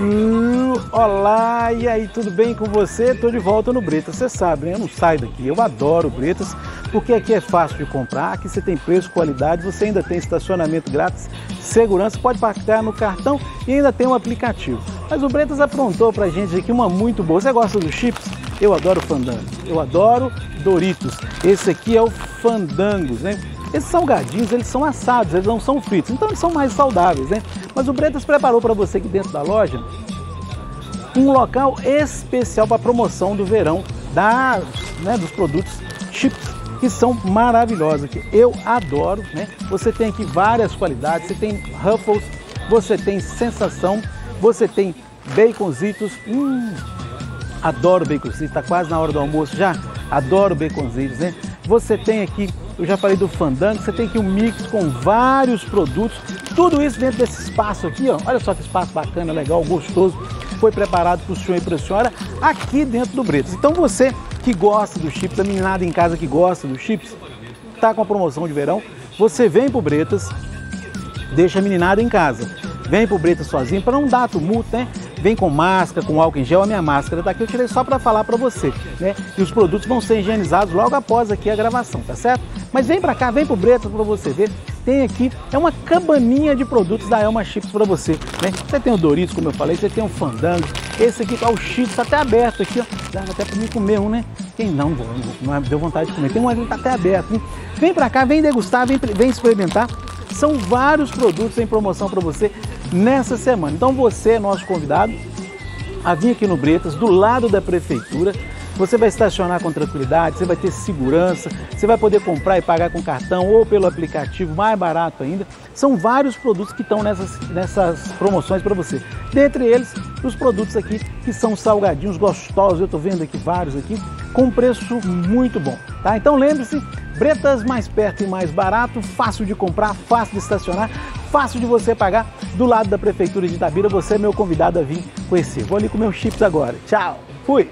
Hum, olá, e aí, tudo bem com você? Estou de volta no Bretas, você sabe, né? Eu não saio daqui, eu adoro Bretas, porque aqui é fácil de comprar, aqui você tem preço, qualidade, você ainda tem estacionamento grátis, segurança, pode pagar no cartão e ainda tem um aplicativo. Mas o Bretas aprontou pra gente aqui uma muito boa. Você gosta dos chips? Eu adoro Fandango, eu adoro Doritos. Esse aqui é o Fandangos, né? Esses salgadinhos, eles são assados, eles não são fritos, então eles são mais saudáveis, né? Mas o Bretas preparou para você aqui dentro da loja um local especial para promoção do verão das, né, dos produtos chips que são maravilhosos aqui. Eu adoro, né? Você tem aqui várias qualidades, você tem Ruffles, você tem Sensação, você tem baconzitos, hum, adoro baconzitos, está quase na hora do almoço já, adoro baconzitos, né? Você tem aqui eu já falei do fandango, você tem aqui um mix com vários produtos, tudo isso dentro desse espaço aqui, ó. Olha só que espaço bacana, legal, gostoso, foi preparado para o senhor e para a senhora aqui dentro do Bretas. Então você que gosta do chips, a meninada em casa que gosta do chips, tá com a promoção de verão, você vem pro Bretas, deixa a meninada em casa. Vem pro Bretas sozinho para não dar tumulto, né? Vem com máscara, com álcool em gel. A minha máscara daqui eu tirei só para falar para você, né? E os produtos vão ser higienizados logo após aqui a gravação, tá certo? Mas vem para cá, vem pro Bretas para você ver. Tem aqui, é uma cabaninha de produtos da Elma Chips para você, né? Você tem o Doritos, como eu falei, você tem o Fandango, esse aqui é o Chips, tá até aberto aqui, ó. Dá até para mim comer um, né? Quem não, não, não deu vontade de comer. Tem um ali que tá até aberto, hein? Vem para cá, vem degustar, vem, vem experimentar. São vários produtos em promoção para você nessa semana. Então você é nosso convidado a vir aqui no Bretas, do lado da prefeitura. Você vai estacionar com tranquilidade, você vai ter segurança, você vai poder comprar e pagar com cartão ou pelo aplicativo, mais barato ainda. São vários produtos que estão nessas, nessas promoções para você. Dentre eles, os produtos aqui que são salgadinhos gostosos, eu estou vendo aqui vários aqui, com preço muito bom. Tá? Então lembre-se, Bretas mais perto e mais barato, fácil de comprar, fácil de estacionar, fácil de você pagar. Do lado da Prefeitura de Itabira, você é meu convidado a vir conhecer. Vou ali com meus chips agora. Tchau, fui!